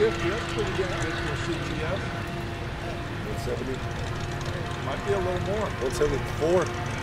150, that's pretty good for a CGF. 170. Might be a little more. 174.